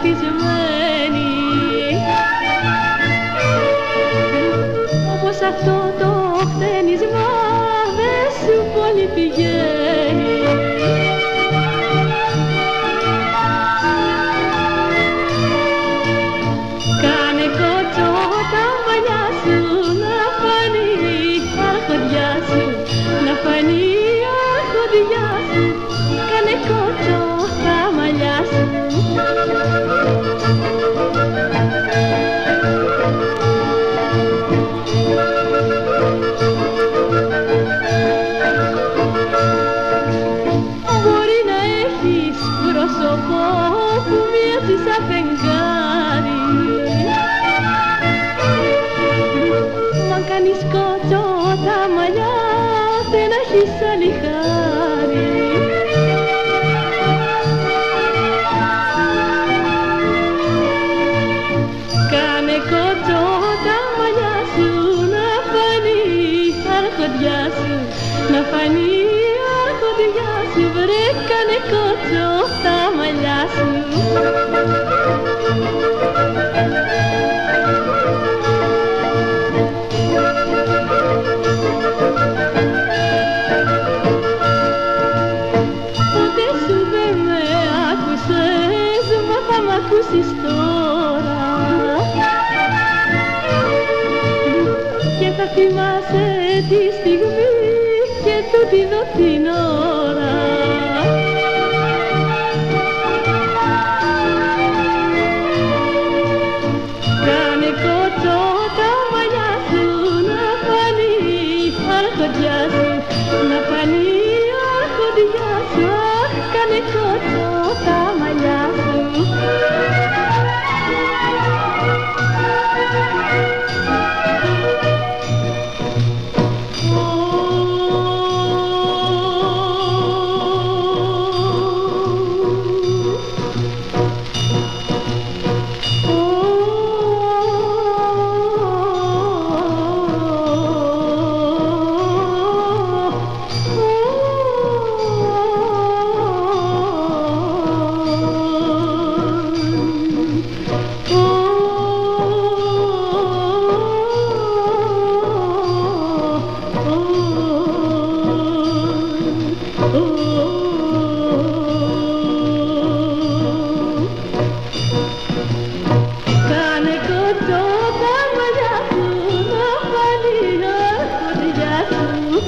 όμορφη κούκλα ζωγραφισμένη Όπως αυτό το χτένισμα δεν σου πολύ πηγαίνει. Κάνε κότσο τα μαλλιά σου να φανεί η αρχοντιά σου να φανεί η αρχοντιά σου. Κάνε κότσο πρόσωπο που μοιάζει σαν φεγγάρι. Μα αν κάνεις κότσο τα μαλλιά δεν έχεις άλλη χάρη. Κάνε κότσο τα μαλλιά σου να φανεί η αρχοντιά σου να φανεί η αρχοντιά σου βρε κάνε κότσο τα μαλλιά σου. Ποτέ σου δεν με άκουσες, μα θα μ' ακούσεις τώρα. Και θα θυμάσαι τη στιγμή και τούτη εδώ την ώρα σου να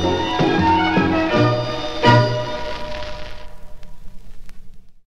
Thank you.